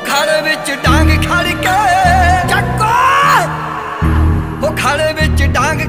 ਉਹ ਖੜ ਵਿੱਚ ਡਾਂਗ ਖੜ ਕੇ। ਚੱਕੋ! ਉਹ ਖੜ ਵਿੱਚ ਡਾਂਗ